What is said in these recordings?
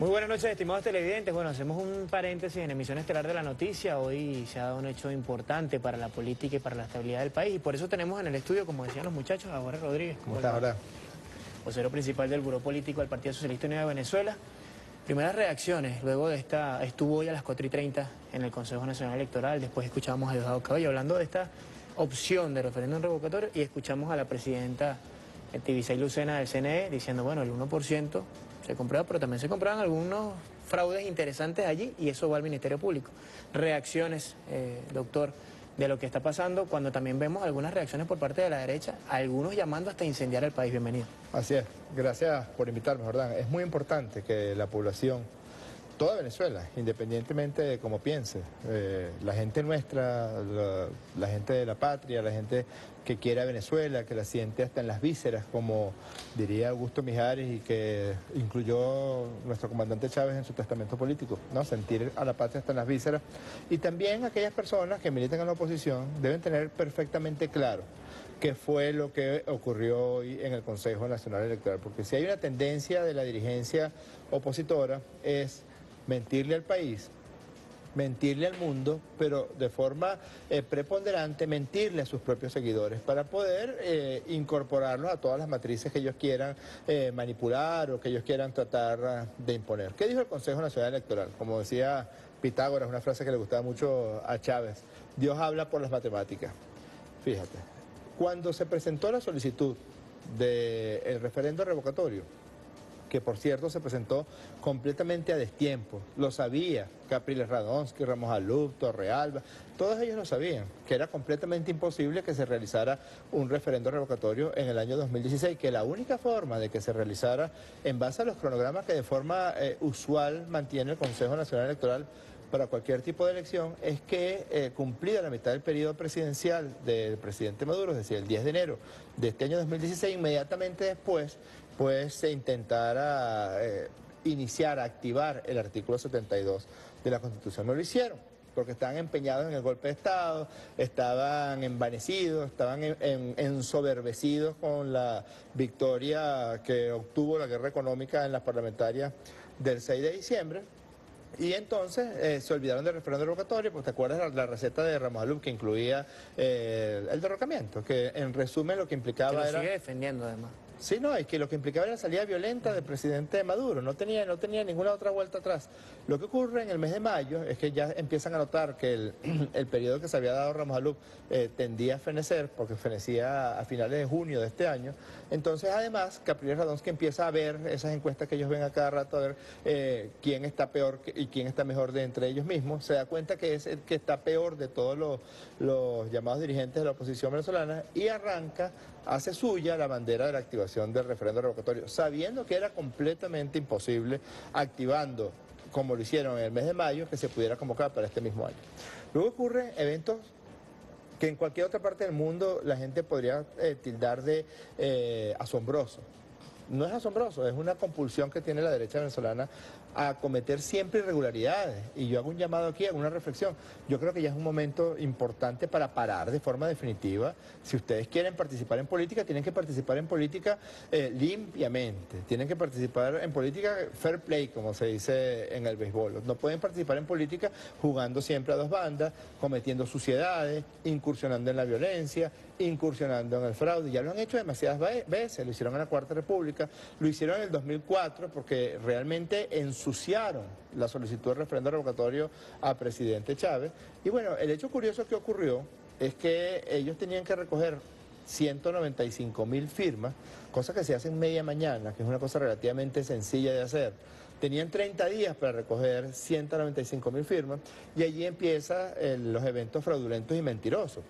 Muy buenas noches, estimados televidentes. Bueno, hacemos un paréntesis en emisión estelar de la noticia. Hoy se ha dado un hecho importante para la política y para la estabilidad del país. Y por eso tenemos en el estudio, como decían los muchachos, a Jorge Rodríguez. ¿Cómo estás, ahora? Vocero principal del Buró Político del Partido Socialista Unido de Venezuela. Primeras reacciones, luego de esta, estuvo hoy a las 4 y 30 en el Consejo Nacional Electoral, después escuchamos a Diosdado Cabello hablando de esta opción de referéndum revocatorio y escuchamos a la presidenta Tibisay Lucena del CNE diciendo, bueno, el 1% se comprueba, pero también se comprueban algunos fraudes interesantes allí y eso va al Ministerio Público. Reacciones, eh, doctor, de lo que está pasando cuando también vemos algunas reacciones por parte de la derecha, algunos llamando hasta incendiar el país. Bienvenido. Así es, gracias por invitarme, Jordán. Es muy importante que la población toda Venezuela, independientemente de cómo piense. Eh, la gente nuestra, la, gente de la patria, la gente que quiere a Venezuela, que la siente hasta en las vísceras, como diría Augusto Mijares y que incluyó nuestro comandante Chávez en su testamento político, ¿no? sentir a la patria hasta en las vísceras. Y también aquellas personas que militan en la oposición deben tener perfectamente claro qué fue lo que ocurrió hoy en el Consejo Nacional Electoral, porque si hay una tendencia de la dirigencia opositora es mentirle al país, mentirle al mundo, pero de forma eh, preponderante mentirle a sus propios seguidores para poder eh, incorporarlos a todas las matrices que ellos quieran eh, manipular o que ellos quieran tratar de imponer. ¿Qué dijo el Consejo Nacional Electoral? Como decía Pitágoras, una frase que le gustaba mucho a Chávez, Dios habla por las matemáticas. Fíjate, cuando se presentó la solicitud del referendo revocatorio, que por cierto se presentó completamente a destiempo. Lo sabía Capriles Radonsky, Ramos Alub, Torrealba, todos ellos lo sabían, que era completamente imposible que se realizara un referendo revocatorio en el año 2016, que la única forma de que se realizara en base a los cronogramas que de forma eh, usual mantiene el Consejo Nacional Electoral para cualquier tipo de elección es que eh, cumplida la mitad del periodo presidencial del presidente Maduro, es decir, el 10 de enero de este año 2016, inmediatamente después pues se intentara eh, iniciar, activar el artículo 72 de la Constitución. No lo hicieron porque estaban empeñados en el golpe de Estado, estaban envanecidos, estaban ensoberbecidos con la victoria que obtuvo la guerra económica en las parlamentarias del 6 de diciembre. Y entonces eh, se olvidaron del referéndum revocatorio, pues te acuerdas la, la receta de Ramos Alum que incluía eh, el derrocamiento, que en resumen lo que implicaba que lo era... sigue defendiendo además. Sí, no, es que lo que implicaba era la salida violenta del presidente Maduro, no tenía, no tenía ninguna otra vuelta atrás. Lo que ocurre en el mes de mayo es que ya empiezan a notar que el, periodo que se había dado Ramos Alub eh, tendía a fenecer, porque fenecía a finales de junio de este año. Entonces, además, Capriles Radonsky empieza a ver esas encuestas que ellos ven a cada rato, a ver eh, quién está peor y quién está mejor de entre ellos mismos. Se da cuenta que es el que está peor de todos los llamados dirigentes de la oposición venezolana y arranca hace suya la bandera de la activación del referendo revocatorio, sabiendo que era completamente imposible, activando, como lo hicieron en el mes de mayo, que se pudiera convocar para este mismo año. Luego ocurren eventos que en cualquier otra parte del mundo la gente podría eh, tildar de eh, asombroso. No es asombroso, es una compulsión que tiene la derecha venezolana a cometer siempre irregularidades. Y yo hago un llamado aquí, hago una reflexión. Yo creo que ya es un momento importante para parar de forma definitiva. Si ustedes quieren participar en política, tienen que participar en política eh, limpiamente. Tienen que participar en política fair play, como se dice en el béisbol. No pueden participar en política jugando siempre a dos bandas, cometiendo suciedades, incursionando en la violencia, incursionando en el fraude. Ya lo han hecho demasiadas veces. Lo hicieron en la Cuarta República, lo hicieron en el 2004, porque realmente en su ensuciaron la solicitud de referendo revocatorio a presidente Chávez. Y bueno, el hecho curioso que ocurrió es que ellos tenían que recoger 195 mil firmas, cosa que se hace en media mañana, que es una cosa relativamente sencilla de hacer. Tenían 30 días para recoger 195 mil firmas y allí empiezan los eventos fraudulentos y mentirosos.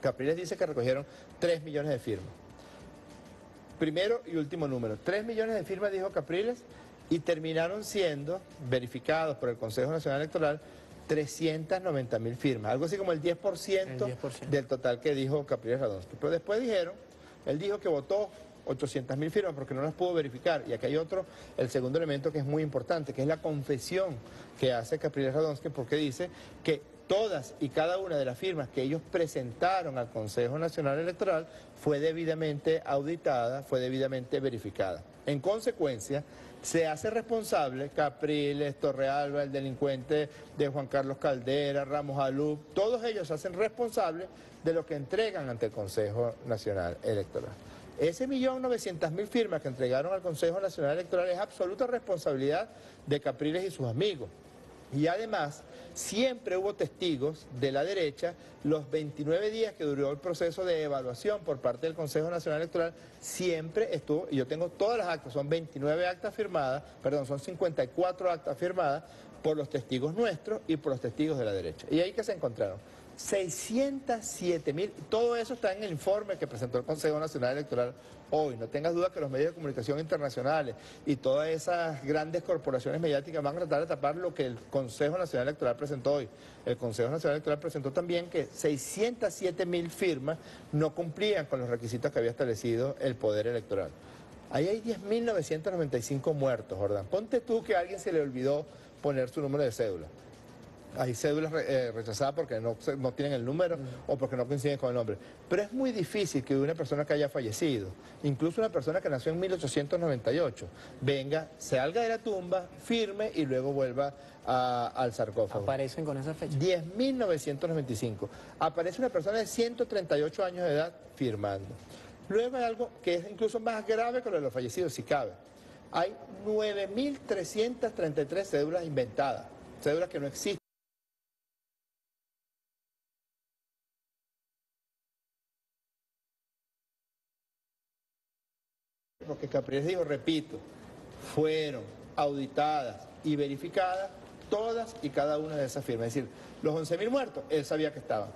Capriles dice que recogieron 3 millones de firmas. Primero y último número. 3 millones de firmas, dijo Capriles, y terminaron siendo verificados por el Consejo Nacional Electoral 390 mil firmas, algo así como el 10%, del total que dijo Capriles Radonsky. Pero después dijeron, él dijo que votó 800 mil firmas porque no las pudo verificar. Y aquí hay otro, el segundo elemento que es muy importante, que es la confesión que hace Capriles Radonsky porque dice que todas y cada una de las firmas que ellos presentaron al Consejo Nacional Electoral fue debidamente auditada, fue debidamente verificada. En consecuencia, se hace responsable Capriles, Torrealba, el delincuente de Juan Carlos Caldera, Ramos Alú, todos ellos se hacen responsables de lo que entregan ante el Consejo Nacional Electoral. Ese millón novecientas mil firmas que entregaron al Consejo Nacional Electoral es absoluta responsabilidad de Capriles y sus amigos. Y además, siempre hubo testigos de la derecha, los 29 días que duró el proceso de evaluación por parte del Consejo Nacional Electoral, siempre estuvo, y yo tengo todas las actas, son 29 actas firmadas, perdón, son 54 actas firmadas por los testigos nuestros y por los testigos de la derecha. ¿Y ahí que se encontraron? 607 mil, todo eso está en el informe que presentó el Consejo Nacional Electoral hoy. No tengas duda que los medios de comunicación internacionales y todas esas grandes corporaciones mediáticas van a tratar de tapar lo que el Consejo Nacional Electoral presentó hoy. El Consejo Nacional Electoral presentó también que 607 mil firmas no cumplían con los requisitos que había establecido el Poder Electoral. Ahí hay 10.995 muertos, Jordán. Ponte tú que a alguien se le olvidó poner su número de cédula hay cédulas eh, rechazadas porque no, no, tienen el número o porque no coinciden con el nombre. Pero es muy difícil que una persona que haya fallecido, incluso una persona que nació en 1898, venga, salga de la tumba, firme y luego vuelva al sarcófago. ¿Aparecen con esa fecha? 10.995. Aparece una persona de 138 años de edad firmando. Luego hay algo que es incluso más grave que lo de los fallecidos, si cabe. Hay 9.333 cédulas inventadas, cédulas que no existen. Porque Capriles dijo, repito, fueron auditadas y verificadas todas y cada una de esas firmas. Es decir, los 11.000 muertos, él sabía que estaban.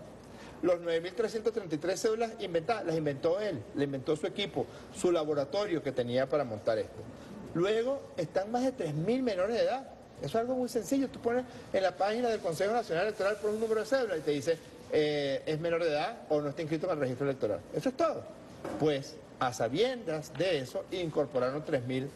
Los 9.333 cédulas inventadas, las inventó él, le inventó su equipo, su laboratorio que tenía para montar esto. Luego están más de 3.000 menores de edad. Eso es algo muy sencillo. Tú pones en la página del Consejo Nacional Electoral por un número de cédulas y te dice, eh, es menor de edad o no está inscrito en el registro electoral. Eso es todo. Pues a sabiendas de eso, incorporaron 3.000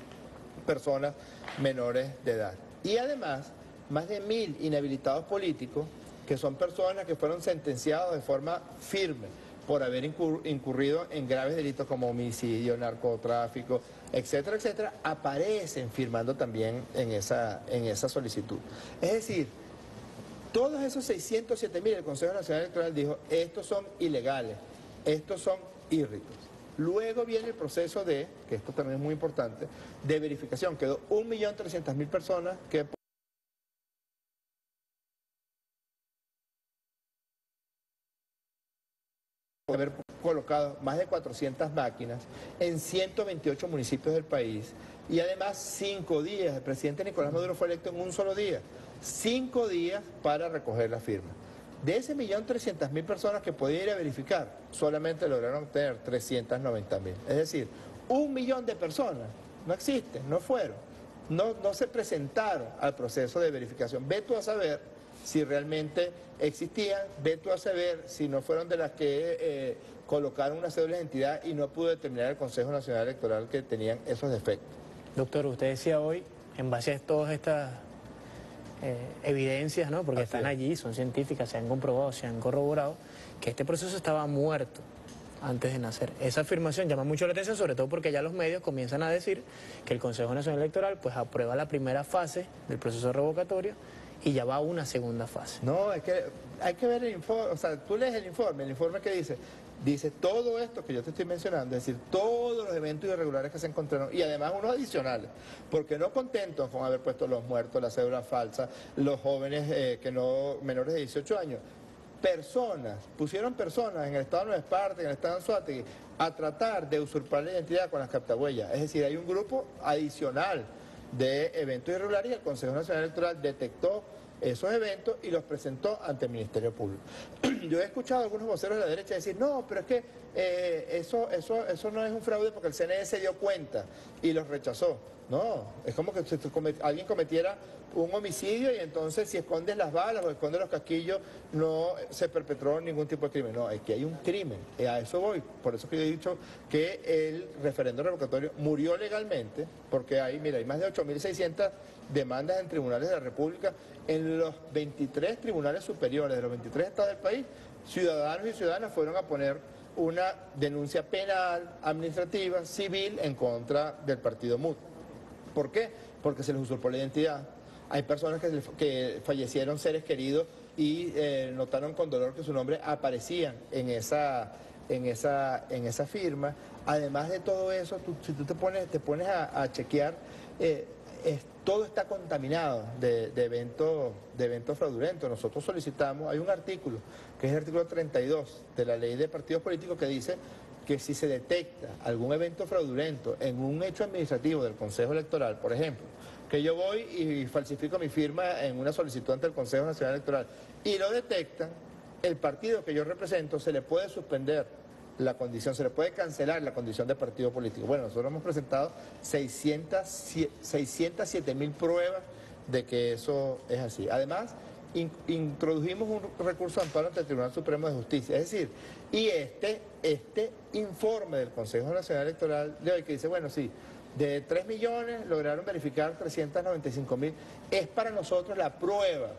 personas menores de edad. Y además, más de 1.000 inhabilitados políticos, que son personas que fueron sentenciados de forma firme por haber incurrido en graves delitos como homicidio, narcotráfico, etcétera, etcétera, aparecen firmando también en esa, en esa solicitud. Es decir, todos esos 607 mil, el Consejo Nacional Electoral dijo, estos son ilegales, estos son írritos. Luego viene el proceso de, que esto también es muy importante, de verificación. Quedó 1.300.000 personas que... haber colocado más de 400 máquinas en 128 municipios del país y además cinco días. El presidente Nicolás Maduro fue electo en un solo día. Cinco días para recoger la firma. De ese millón trescientas mil personas que podía ir a verificar, solamente lograron tener 390 mil. Es decir, un millón de personas no existen, no fueron, no, no se presentaron al proceso de verificación. Ve tú a saber si realmente existían, ve tú a saber si no fueron de las que eh, colocaron una cédula de identidad y no pudo determinar el Consejo Nacional Electoral que tenían esos defectos. Doctor, usted decía hoy, en base a todas estas eh, evidencias, ¿no? porque están allí, son científicas, se han comprobado, se han corroborado, que este proceso estaba muerto antes de nacer. Esa afirmación llama mucho la atención, sobre todo porque ya los medios comienzan a decir que el Consejo Nacional Electoral pues aprueba la primera fase del proceso revocatorio y ya va a una segunda fase. No, es que hay que ver el informe, o sea, tú lees el informe, el informe que dice, dice todo esto que yo te estoy mencionando, es decir, todos los eventos irregulares que se encontraron y además unos adicionales, porque no contentos con haber puesto los muertos, la cédula falsa, los jóvenes eh, que no menores de 18 años, personas, pusieron personas en el estado de Nueva Esparta, en el estado de Anzuategui, a tratar de usurpar la identidad con las captahuellas. Es decir, hay un grupo adicional de eventos irregulares y el Consejo Nacional Electoral detectó esos eventos y los presentó ante el Ministerio Público. Yo he escuchado a algunos voceros de la derecha decir, no, pero es que eh, eso, eso, eso no es un fraude porque el CNE se dio cuenta y los rechazó. No, es como que alguien cometiera un homicidio y entonces si escondes las balas o escondes los casquillos no se perpetró ningún tipo de crimen. No, que hay un crimen. Y a eso voy. Por eso que yo he dicho que el referendo revocatorio murió legalmente porque hay, mira, hay más de 8.600 demandas en tribunales de la República en los 23 tribunales superiores de los 23 estados del país. Ciudadanos y ciudadanas fueron a poner una denuncia penal, administrativa, civil en contra del partido MUT. ¿Por qué? Porque se les usurpó la identidad. Hay personas que, que fallecieron seres queridos y eh, notaron con dolor que su nombre aparecía en esa, en esa, en esa firma. Además de todo eso, si tú te pones, te pones a, chequear, eh, todo está contaminado de, eventos, de eventos fraudulentos. Nosotros solicitamos, hay un artículo, que es el artículo 32 de la ley de partidos políticos, que dice que si se detecta algún evento fraudulento en un hecho administrativo del Consejo Electoral, por ejemplo, que yo voy y falsifico mi firma en una solicitud ante el Consejo Nacional Electoral y lo detectan, el partido que yo represento se le puede suspender la condición, se le puede cancelar la condición de partido político. Bueno, nosotros hemos presentado 607 mil pruebas de que eso es así. Además, introdujimos un recurso de amparo ante el Tribunal Supremo de Justicia. Es decir, y este, este informe del Consejo Nacional Electoral de hoy que dice, bueno, sí, de 3 millones lograron verificar 395 mil, es para nosotros la prueba,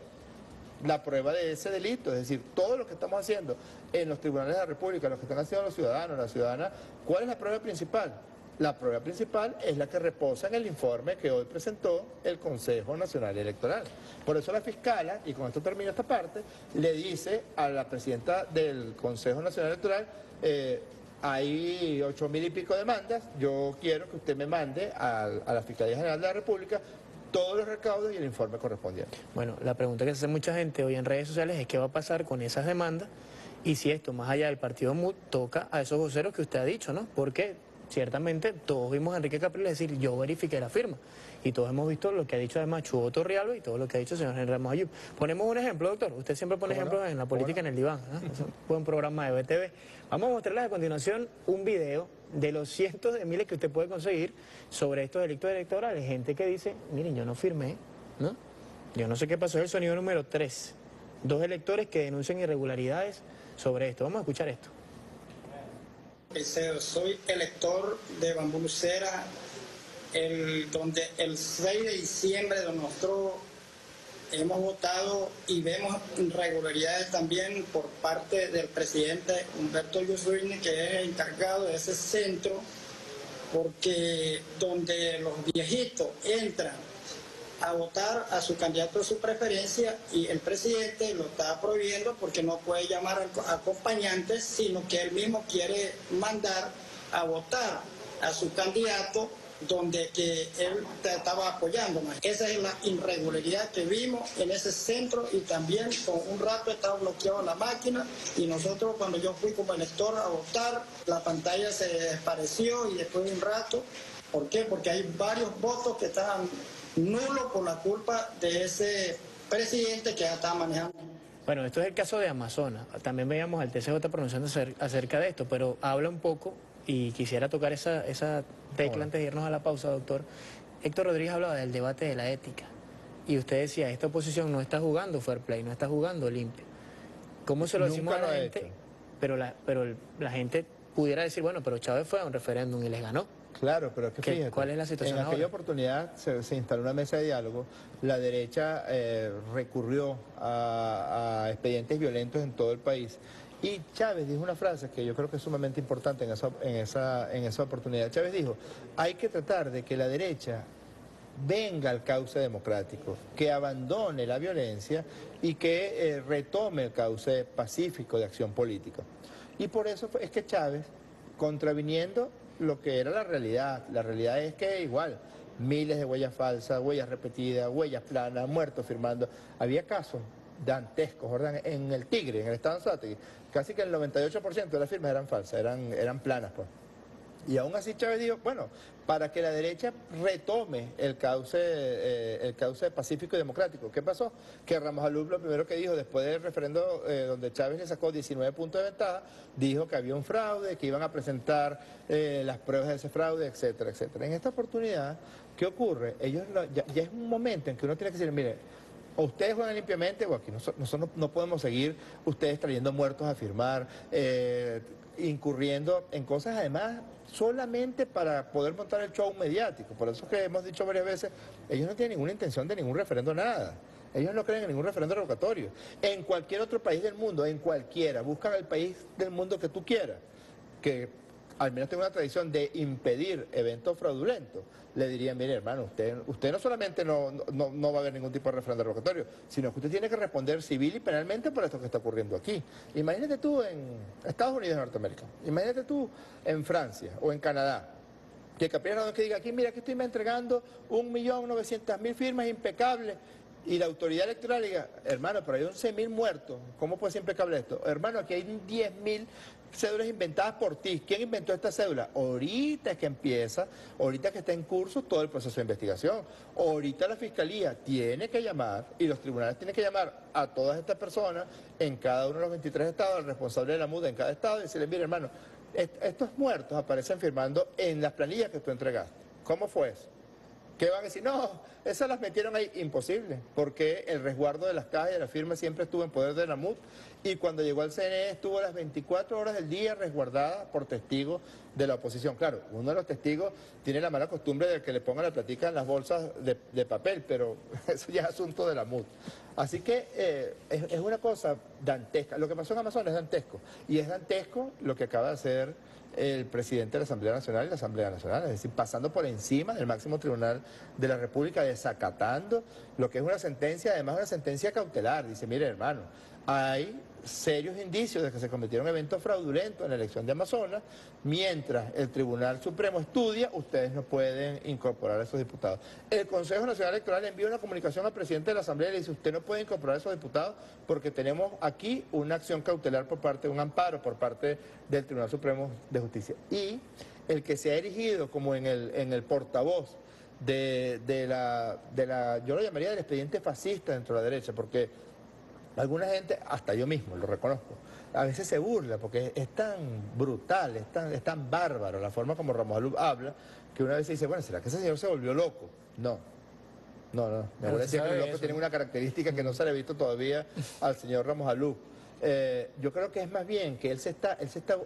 la prueba de ese delito, es decir, todo lo que estamos haciendo en los tribunales de la República, lo que están haciendo los ciudadanos, las ciudadanas, ¿cuál es la prueba principal? La prueba principal es la que reposa en el informe que hoy presentó el Consejo Nacional Electoral. Por eso la fiscala, y con esto termina esta parte, le dice a la presidenta del Consejo Nacional Electoral, eh, hay ocho mil y pico demandas, yo quiero que usted me mande a, a la Fiscalía General de la República todos los recaudos y el informe correspondiente. Bueno, la pregunta que se hace mucha gente hoy en redes sociales es qué va a pasar con esas demandas y si esto, más allá del partido MUD, toca a esos voceros que usted ha dicho, ¿no? Porque ciertamente todos vimos a Enrique Capriles decir, yo verifiqué la firma. Y todos hemos visto lo que ha dicho además Chubo Torrialba y todo lo que ha dicho el señor Henry Ramos Ayub. Ponemos un ejemplo, doctor. Usted siempre pone ejemplos en la política en el diván. ¿eh? Es un buen programa de BTV. Vamos a mostrarles a continuación un video de los cientos de miles que usted puede conseguir sobre estos delitos electorales. Gente que dice, miren, yo no firmé, ¿no? Yo no sé qué pasó, es el sonido número 3. Dos electores que denuncian irregularidades sobre esto. Vamos a escuchar esto. Soy elector de Bambú Lucera, el, donde el 6 de diciembre de nosotros hemos votado y vemos irregularidades también por parte del presidente Humberto Yusrini, que es encargado de ese centro, porque donde los viejitos entran a votar a su candidato de su preferencia y el presidente lo está prohibiendo porque no puede llamar a acompañantes, sino que él mismo quiere mandar a votar a su candidato donde que él estaba apoyando. Esa es la irregularidad que vimos en ese centro y también con un rato estaba bloqueado la máquina y nosotros cuando yo fui como elector a votar, la pantalla se despareció y después de un rato, ¿por qué? Porque hay varios votos que estaban nulo por la culpa de ese presidente que ya estaba manejando. Bueno, esto es el caso de Amazonas. También veíamos al TCJ pronunciando acerca de esto, pero habla un poco y quisiera tocar esa, esa tecla antes de irnos a la pausa, doctor. Héctor Rodríguez hablaba del debate de la ética. Y usted decía, esta oposición no está jugando fair play, no está jugando limpio. ¿Cómo se lo decimos a la gente? Pero la, pero la gente pudiera decir, bueno, pero Chávez fue a un referéndum y les ganó. Claro, pero es que fíjate, ¿cuál es la situación en aquella oportunidad se, instaló una mesa de diálogo, la derecha eh, recurrió a, expedientes violentos en todo el país y Chávez dijo una frase que yo creo que es sumamente importante en esa, en esa, en esa oportunidad. Chávez dijo, hay que tratar de que la derecha venga al cauce democrático, que abandone la violencia y que eh, retome el cauce pacífico de acción política. Y por eso es que Chávez, contraviniendo lo que era la realidad. La realidad es que igual, miles de huellas falsas, huellas repetidas, huellas planas, muertos firmando. Había casos dantescos, ¿verdad? En el Tigre, en el estado de casi que el 98% de las firmas eran falsas, eran, eran planas, pues. Y aún así Chávez dijo, bueno, para que la derecha retome el cauce, eh, el cauce pacífico y democrático. ¿Qué pasó? Que Ramos Alub lo primero que dijo después del referendo eh, donde Chávez le sacó 19 puntos de ventaja, dijo que había un fraude, que iban a presentar eh, las pruebas de ese fraude, etcétera, etcétera. En esta oportunidad, ¿qué ocurre? Ellos ya, es un momento en que uno tiene que decir, mire, o ustedes juegan limpiamente o aquí nosotros no, podemos seguir ustedes trayendo muertos a firmar, incurriendo en cosas además solamente para poder montar el show mediático. Por eso que hemos dicho varias veces, ellos no tienen ninguna intención de ningún referendo, nada. Ellos no creen en ningún referendo revocatorio. En cualquier otro país del mundo, en cualquiera, buscan el país del mundo que tú quieras, que al menos tiene una tradición de impedir eventos fraudulentos, le dirían, mire hermano, usted, usted no solamente no, no, va a haber ningún tipo de referendo revocatorio, sino que usted tiene que responder civil y penalmente por esto que está ocurriendo aquí. Imagínate tú en Estados Unidos de Norteamérica, imagínate tú en Francia o en Canadá, que el que diga aquí, mira, que estoy me entregando un millón firmas impecables y la autoridad electoral diga, hermano, pero hay 11.000 muertos, ¿cómo puede ser impecable esto? Hermano, aquí hay 10.000 cédulas inventadas por ti. ¿Quién inventó esta cédula? Ahorita es que empieza, ahorita que está en curso todo el proceso de investigación. Ahorita la fiscalía tiene que llamar y los tribunales tienen que llamar a todas estas personas en cada uno de los 23 estados, al responsable de la muda en cada estado y decirle, mire hermano, estos muertos aparecen firmando en las planillas que tú entregaste. ¿Cómo fue eso? ¿Qué van a decir? No, esas las metieron ahí. Imposible, porque el resguardo de las cajas y de la firma siempre estuvo en poder de Namut y cuando llegó al CNE estuvo las 24 horas del día resguardada por testigos de la oposición. Claro, uno de los testigos tiene la mala costumbre de que le pongan la platica en las bolsas de, papel, pero eso ya es asunto de la MUT. Así que eh, es, una cosa dantesca. Lo que pasó en Amazon es dantesco. Y es dantesco lo que acaba de hacer el presidente de la Asamblea Nacional y la Asamblea Nacional, es decir, pasando por encima del máximo tribunal de la República, desacatando lo que es una sentencia, además una sentencia cautelar. Dice, mire hermano, hay serios indicios de que se cometieron eventos fraudulentos en la elección de Amazonas, mientras el Tribunal Supremo estudia, ustedes no pueden incorporar a esos diputados. El Consejo Nacional Electoral envió una comunicación al presidente de la Asamblea y le dice, usted no puede incorporar a esos diputados porque tenemos aquí una acción cautelar por parte de un amparo por parte del Tribunal Supremo de Justicia. Y el que se ha erigido como en el, en el portavoz de, de, la, de la, yo lo llamaría del expediente fascista dentro de la derecha, porque Alguna gente, hasta yo mismo lo reconozco, a veces se burla porque es tan brutal, es tan, es tan bárbaro la forma como Ramos Alub habla, que una vez se dice, bueno, ¿será que ese señor se volvió loco? No. No, no. Me voy a decir que el loco tiene una característica que no se le ha visto todavía al señor Ramos Alub. Eh, yo creo que es más bien que él se está, él se está,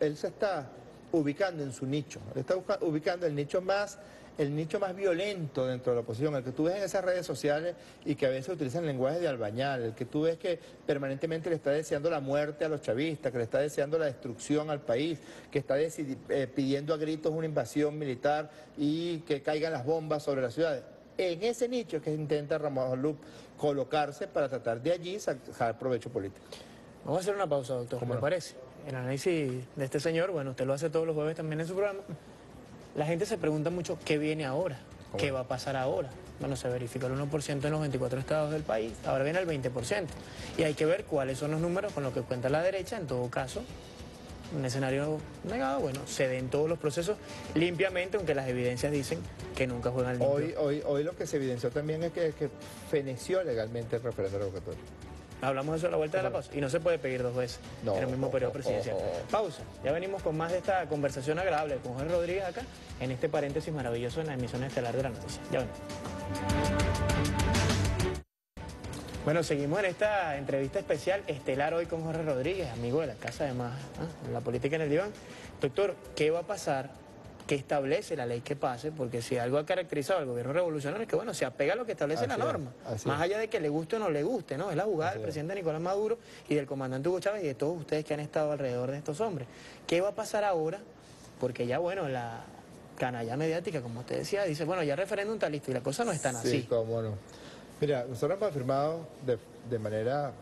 él se está ubicando en su nicho. Él está ubicando el nicho más el nicho más violento dentro de la oposición, el que tú ves en esas redes sociales y que a veces utilizan lenguaje de albañal, el que tú ves que permanentemente le está deseando la muerte a los chavistas, que le está deseando la destrucción al país, que está eh, pidiendo a gritos una invasión militar y que caigan las bombas sobre las ciudades. En ese nicho es que intenta Ramos Lup colocarse para tratar de allí sacar provecho político. Vamos a hacer una pausa, doctor, ¿cómo me parece? El análisis de este señor, bueno, usted lo hace todos los jueves también en su programa. La gente se pregunta mucho qué viene ahora, qué va a pasar ahora. Bueno, se verificó el 1% en los 24 estados del país, ahora viene el 20%. Y hay que ver cuáles son los números con los que cuenta la derecha, en todo caso, un escenario negado, bueno, se den todos los procesos limpiamente, aunque las evidencias dicen que nunca juegan limpio. Hoy, hoy, hoy lo que se evidenció también es que, que feneció legalmente el referéndum revocatorio. Hablamos de eso a la vuelta de la pausa. Y no se puede pedir dos veces en el mismo periodo presidencial. pausa. Ya venimos con más de esta conversación agradable con Jorge Rodríguez acá, en este paréntesis maravilloso en la emisión estelar de la noticia. Ya venimos. Bueno, seguimos en esta entrevista especial estelar hoy con Jorge Rodríguez, amigo de la casa además, ¿ah? la política en el diván. Doctor, ¿qué va a pasar que establece la ley que pase, porque si algo ha caracterizado al gobierno revolucionario es que, bueno, se apega a lo que establece la norma, más allá de que le guste o no le guste, ¿no? Es la jugada del presidente Nicolás Maduro y del comandante Hugo Chávez y de todos ustedes que han estado alrededor de estos hombres. ¿Qué va a pasar ahora? Porque ya, bueno, la canalla mediática, como usted decía, dice, bueno, ya referéndum está listo y la cosa no es tan así. Sí, cómo no. Mira, nosotros hemos afirmado de, de manera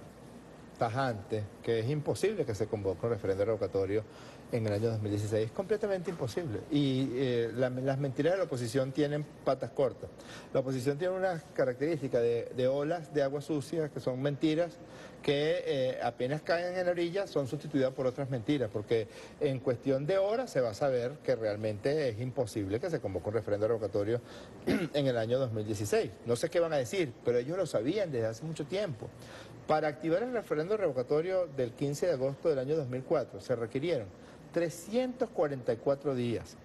tajante que es imposible que se convoque un referéndum revocatorio en el año 2016. Es completamente imposible. Y eh, las mentiras de la oposición tienen patas cortas. La oposición tiene una característica de, olas de agua sucia, que son mentiras, que eh, apenas caen en la orilla son sustituidas por otras mentiras, porque en cuestión de horas se va a saber que realmente es imposible que se convoque un referéndum revocatorio en el año 2016. No sé qué van a decir, pero ellos lo sabían desde hace mucho tiempo. Para activar el referéndum revocatorio del 15 de agosto del año 2004 se requirieron 344 días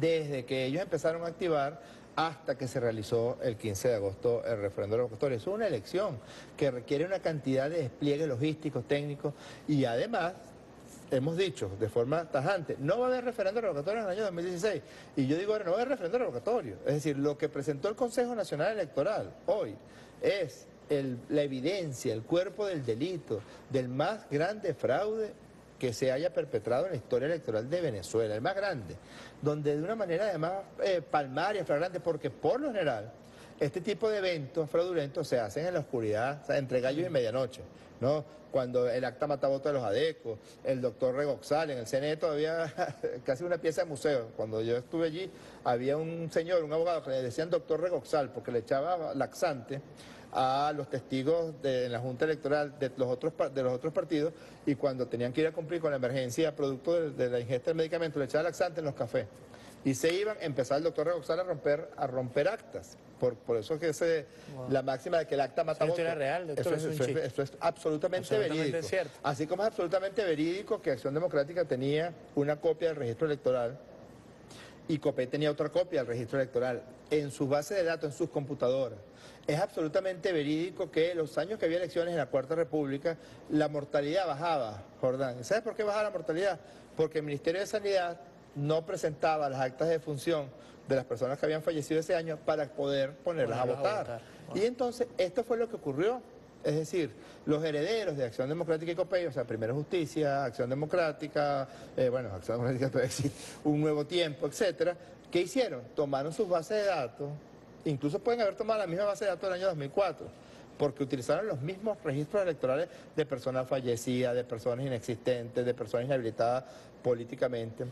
desde que ellos empezaron a activar hasta que se realizó el 15 de agosto el referéndum revocatorio. Es una elección que requiere una cantidad de despliegues logísticos, técnicos y además hemos dicho de forma tajante, no va a haber referéndum revocatorio en el año 2016. Y yo digo, ahora no va a haber referéndum revocatorio. Es decir, lo que presentó el Consejo Nacional Electoral hoy es la evidencia, el cuerpo del delito, del más grande fraude que se haya perpetrado en la historia electoral de Venezuela, el más grande, donde de una manera además eh, palmaria, flagrante, porque por lo general este tipo de eventos fraudulentos se hacen en la oscuridad, entre gallos y medianoche, ¿no? Cuando el acta matavoto de los adecos, el doctor Regoxal, en el CNE todavía casi una pieza de museo. Cuando yo estuve allí, había un señor, un abogado, que le decían doctor Regoxal, porque le echaba laxante a los testigos de la Junta Electoral de los otros de los otros partidos y cuando tenían que ir a cumplir con la emergencia producto de, de la ingesta del medicamento le echaba laxante en los cafés y se iban, empezar el doctor Regoxal a romper, a romper actas. Por, por eso que ese, la máxima de que el acta mata Esto era real, doctor. Eso, es, eso, eso es absolutamente, Absolutamente verídico. cierto. Así como es absolutamente verídico que Acción Democrática tenía una copia del registro electoral y COPE tenía otra copia del registro electoral en sus bases de datos, en sus computadoras. Es absolutamente verídico que los años que había elecciones en la Cuarta República, la mortalidad bajaba, Jordán. ¿Sabes por qué bajaba la mortalidad? Porque el Ministerio de Sanidad no presentaba las actas de función de las personas que habían fallecido ese año para poder ponerlas a votar. Y entonces, esto fue lo que ocurrió. Es decir, los herederos de Acción Democrática y COPEI, o sea, Primero Justicia, Acción Democrática, eh, bueno, Acción Democrática todavía existe, Un Nuevo Tiempo, etcétera, ¿qué hicieron? Tomaron sus bases de datos, incluso pueden haber tomado la misma base de datos del año 2004, porque utilizaron los mismos registros electorales de personas fallecidas, de personas inexistentes, de personas inhabilitadas políticamente.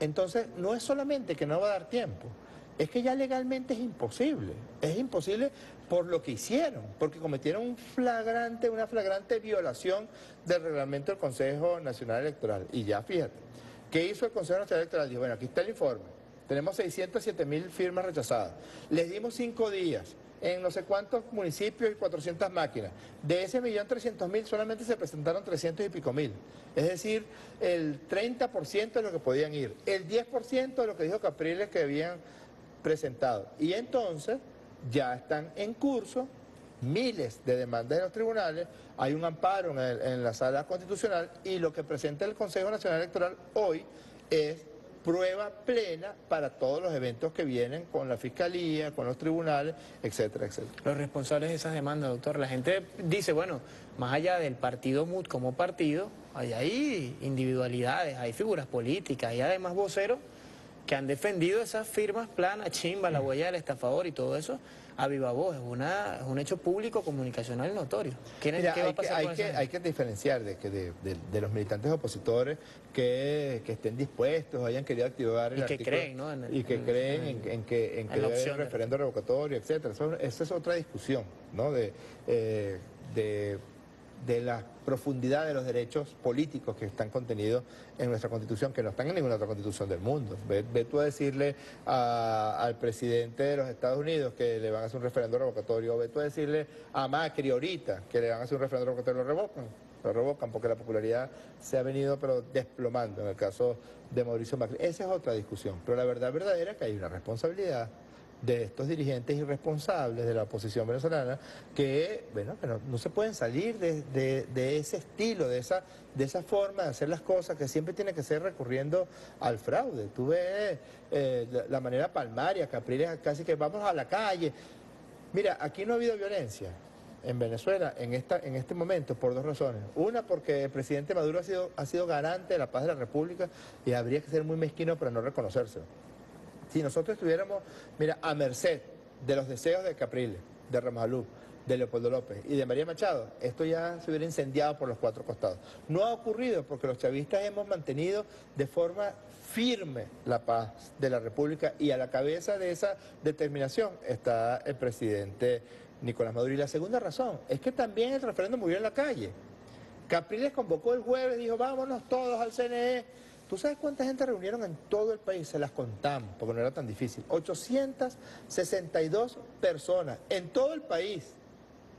Entonces, no es solamente que no va a dar tiempo, es que ya legalmente es imposible. Es imposible por lo que hicieron, porque cometieron un flagrante, una flagrante violación del reglamento del Consejo Nacional Electoral. Y ya fíjate, ¿qué hizo el Consejo Nacional Electoral? Dijo, bueno, aquí está el informe. Tenemos 607 mil firmas rechazadas. Les dimos cinco días en no sé cuántos municipios y 400 máquinas. De ese millón trescientos mil solamente se presentaron 300 y pico mil. Es decir, el 30% de lo que podían ir. El 10% de lo que dijo Capriles que habían presentado. Y entonces ya están en curso miles de demandas en los tribunales, hay un amparo en la sala constitucional y lo que presenta el Consejo Nacional Electoral hoy es prueba plena para todos los eventos que vienen con la fiscalía, con los tribunales, etcétera, etcétera. Los responsables de esas demandas, doctor. La gente dice, bueno, más allá del partido MUD como partido, hay ahí individualidades, hay figuras políticas, hay además voceros que han defendido esas firmas planas, chimba, la huella del estafador y todo eso a viva voz. Es, una, es un hecho público comunicacional notorio. ¿Qué, Mira, qué va hay, a que, pasar hay, con que, hay que diferenciar de, que de, de- de los militantes opositores que, que estén dispuestos, hayan querido activar el Y que artículo- creen, ¿no? en el- y que en- creen en- en, en que, en que debe haber referendo revocatorio, etcétera. Eso- esa es otra discusión, ¿no? De, eh, de, de la profundidad de los derechos políticos que están contenidos en nuestra constitución, que no están en ninguna otra constitución del mundo. Ve, ve a decirle a- al presidente de los Estados Unidos que le van a hacer un referendo revocatorio, ve tú a decirle a Macri ahorita que le van a hacer un referendo revocatorio, lo revocan. Lo revocan porque la popularidad se ha venido pero desplomando en el caso de Mauricio Macri. Esa es otra discusión, pero la verdad verdadera es que hay una responsabilidad de estos dirigentes irresponsables de la oposición venezolana que, bueno, que no, se pueden salir de, ese estilo, de esa, de esa forma de hacer las cosas que siempre tiene que ser recurriendo al fraude. Tú ves eh, la, la manera palmaria, Capriles casi que vamos a la calle. Mira, aquí no ha habido violencia en Venezuela en, esta, en este momento por dos razones. Una, porque el presidente Maduro ha sido, ha sido garante de la paz de la República y habría que ser muy mezquino para no reconocérselo. Si nosotros estuviéramos, mira, a merced de los deseos de Capriles, de Ramajalú, de Leopoldo López y de María Machado, esto ya se hubiera incendiado por los cuatro costados. No ha ocurrido porque los chavistas hemos mantenido de forma firme la paz de la República y a la cabeza de esa determinación está el presidente Nicolás Maduro. Y la segunda razón es que también el referéndum murió en la calle. Capriles convocó el jueves, dijo, vámonos todos al CNE. ¿Tú sabes cuánta gente reunieron en todo el país? Se las contamos, porque no era tan difícil. 862 personas en todo el país.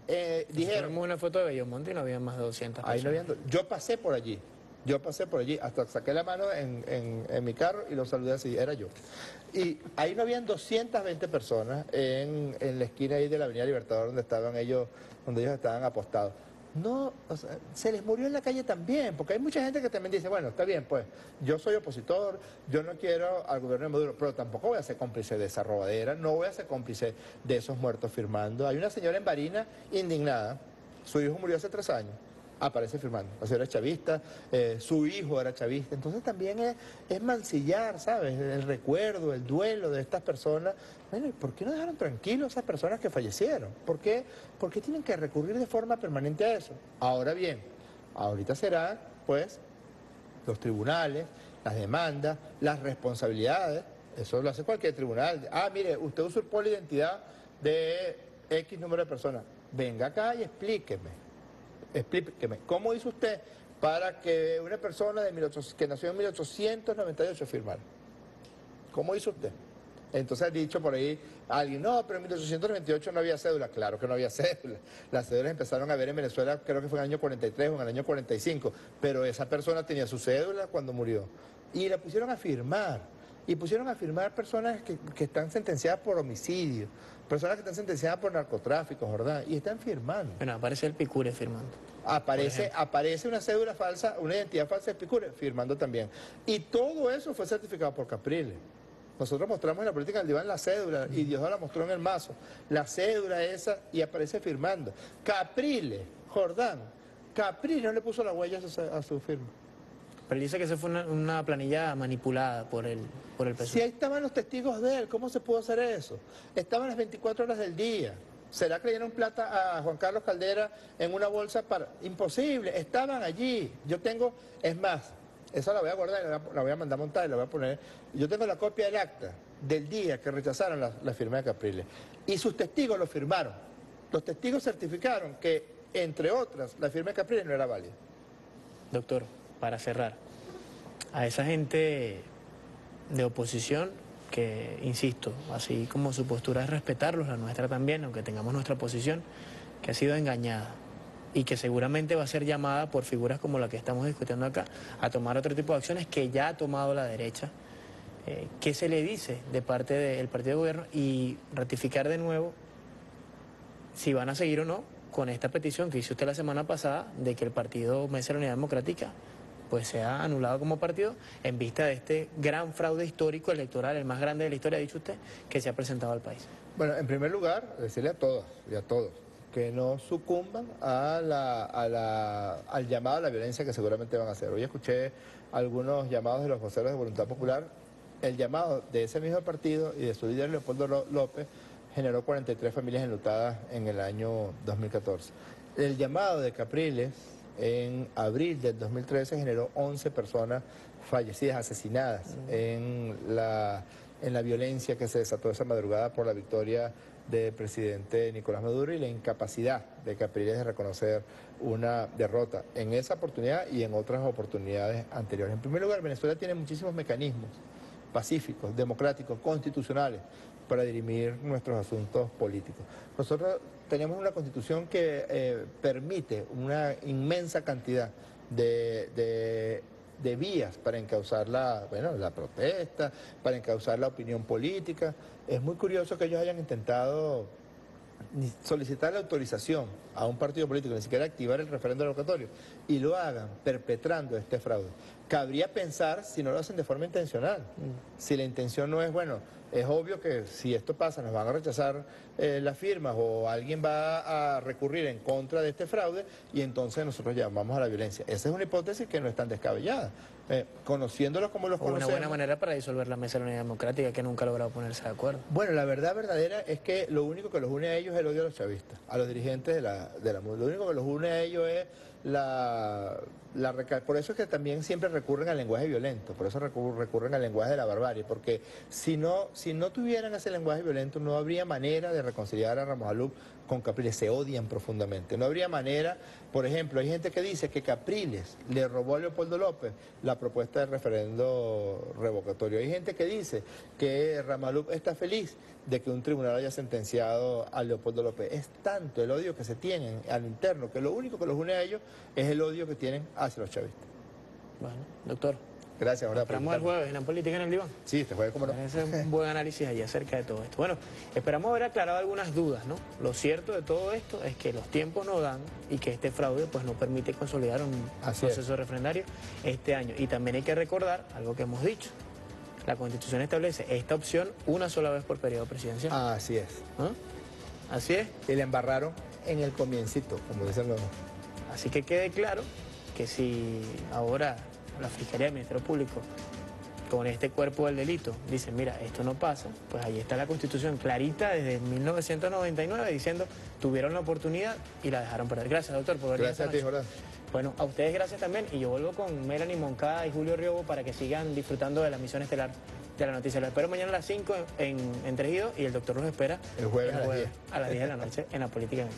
Eh, dijeron, una foto de Bellomonte y no había más de 200 ahí no personas. habían- yo pasé por allí, yo pasé por allí, hasta saqué la mano en, en- en mi carro y lo saludé así, era yo. Y ahí no habían 220 personas en, en la esquina ahí de la Avenida Libertador donde estaban ellos, donde ellos estaban apostados. No, o sea, se les murió en la calle también, porque hay mucha gente que también dice, bueno, está bien, pues yo soy opositor, yo no quiero al gobierno de Maduro, pero tampoco voy a ser cómplice de esa robadera, no voy a ser cómplice de esos muertos firmando. Hay una señora en Barina indignada, su hijo murió hace tres años, aparece firmando. La señora es chavista, eh, su hijo era chavista. Entonces también es, es mancillar, ¿sabes? El recuerdo, el duelo de estas personas. Bueno, ¿por qué no dejaron tranquilos a esas personas que fallecieron? ¿Por qué, ¿Por qué tienen que recurrir de forma permanente a eso? Ahora bien, ahorita será, pues, los tribunales, las demandas, las responsabilidades. Eso lo hace cualquier tribunal. Ah, mire, usted usurpó la identidad de X número de personas. Venga acá y explíqueme. Explíqueme. ¿Cómo hizo usted para que una persona de que nació en 1898 firmara? ¿Cómo hizo usted? Entonces ha dicho por ahí alguien, no, pero en 1898 no había cédula. Claro que no había cédula. Las cédulas empezaron a ver en Venezuela, creo que fue en el año 43 o en el año 45, pero esa persona tenía su cédula cuando murió. Y la pusieron a firmar. Y pusieron a firmar personas que, que están sentenciadas por homicidio, personas que están sentenciadas por narcotráfico, ¿verdad? Y están firmando. Bueno, aparece el Picure firmando. Aparece, aparece una cédula falsa, una identidad falsa de Picure firmando también. Y todo eso fue certificado por Capriles. Nosotros mostramos en la política del diván la cédula y Dios la mostró en el mazo. La cédula esa y aparece firmando. Capriles, Jordán, Capriles no le puso la huella a su, firma. Pero dice que esa fue una, planilla manipulada por el, por el Si ahí estaban los testigos de él, ¿cómo se pudo hacer eso? Estaban las 24 horas del día. ¿Será que le dieron plata a Juan Carlos Caldera en una bolsa para...? Imposible, estaban allí. Yo tengo, es más, esa la voy a guardar, la voy a mandar a montar y la voy a poner. Yo tengo la copia del acta del día que rechazaron la, firma de Capriles. Y sus testigos lo firmaron. Los testigos certificaron que, entre otras, la firma de Capriles no era válida. Doctor, para cerrar, a esa gente de oposición que, insisto, así como su postura es respetarlos, la nuestra también, aunque tengamos nuestra posición, que ha sido engañada y que seguramente va a ser llamada por figuras como la que estamos discutiendo acá a tomar otro tipo de acciones que ya ha tomado la derecha. Eh, ¿Qué se le dice de parte del partido de gobierno? Y ratificar de nuevo si van a seguir o no con esta petición que hizo usted la semana pasada de que el partido Mesa de la Unidad Democrática pues sea anulado como partido en vista de este gran fraude histórico electoral, el más grande de la historia, ha dicho usted, que se ha presentado al país. Bueno, en primer lugar, decirle a todas y a todos que no sucumban a la, al llamado a la violencia que seguramente van a hacer. Hoy escuché algunos llamados de los voceros de Voluntad Popular. El llamado de ese mismo partido y de su líder Leopoldo López generó 43 familias enlutadas en el año 2014. El llamado de Capriles en abril del 2013 generó 11 personas fallecidas, asesinadas en la, en la violencia que se desató esa madrugada por la victoria del presidente Nicolás Maduro y la incapacidad de Capriles de reconocer una derrota en esa oportunidad y en otras oportunidades anteriores. En primer lugar, Venezuela tiene muchísimos mecanismos pacíficos, democráticos, constitucionales para dirimir nuestros asuntos políticos. Nosotros tenemos una constitución que eh, permite una inmensa cantidad de de vías para encauzar la, bueno, la protesta, para encauzar la opinión política. Es muy curioso que ellos hayan intentado solicitar la autorización a un partido político, ni siquiera activar el referéndum revocatorio, y lo hagan perpetrando este fraude. Cabría pensar si no lo hacen de forma intencional, mm. si la intención no es, bueno, es obvio que si esto pasa nos van a rechazar eh, las firmas o alguien va a recurrir en contra de este fraude y entonces nosotros llamamos a la violencia. Esa es una hipótesis que no es tan descabellada. Eh, conociéndolos como los conocemos. Una buena manera para disolver la mesa de la unidad democrática que nunca ha logrado ponerse de acuerdo. Bueno, la verdad verdadera es que lo único que los une a ellos es el odio a los chavistas, a los dirigentes de la, de la Lo único que los une a ellos es la, por eso es que también siempre recurren al lenguaje violento, por eso recurren al lenguaje de la barbarie, porque si no, si no tuvieran ese lenguaje violento no habría manera de reconciliar a Ramos Alup con Capriles, se odian profundamente. No habría manera, por ejemplo, hay gente que dice que Capriles le robó a Leopoldo López la propuesta de referendo revocatorio. Hay gente que dice que Ramalup está feliz de que un tribunal haya sentenciado a Leopoldo López. Es tanto el odio que se tienen al interno que lo único que los une a ellos es el odio que tienen hacia los chavistas. Bueno, doctor. Gracias, ahora Esperamos el jueves en la política en el diván. Sí, este jueves, cómo no. Ese es un buen análisis allí acerca de todo esto. Bueno, esperamos haber aclarado algunas dudas, ¿no? Lo cierto de todo esto es que los tiempos no dan y que este fraude pues no permite consolidar un proceso referendario este año. Y también hay que recordar algo que hemos dicho. La Constitución establece esta opción una sola vez por periodo presidencial. Así es. ¿Ah? Así es. Y le embarraron en el comiencito, como dicen los Así que quede claro que si ahora la Fiscalía del Ministerio Público con este cuerpo del delito dice, mira, esto no pasa, pues ahí está la Constitución clarita desde 1999 diciendo, tuvieron la oportunidad y la dejaron perder. Gracias, doctor, por venir. Gracias a ti, Jordan. Bueno, a ustedes gracias también y yo vuelvo con Melanie Moncada y Julio Riobo para que sigan disfrutando de la misión estelar de la noticia. Lo espero mañana a las 5 en, en y el doctor los espera El jueves a las el 10. a las 10 de la noche en la política en el